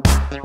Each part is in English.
Bye.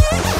Bye.